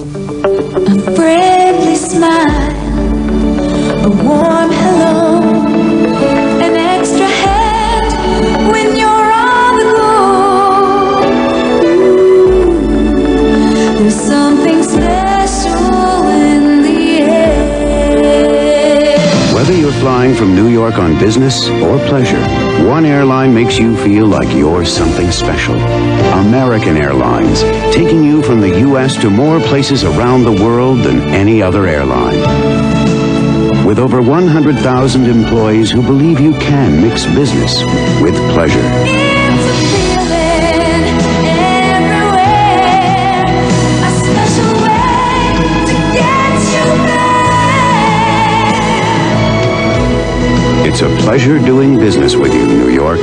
A friendly smile, a warm hello, an extra hand when you're on the go. Ooh, there's something special in the air. Whether you're flying from New York on business or pleasure, one airline makes you feel like you're something special. American Airlines, taking you from the U.S. to more places around the world than any other airline. With over 100,000 employees who believe you can mix business with pleasure. It's a feeling everywhere, a special way to get you there. It's a pleasure doing business with you, New York.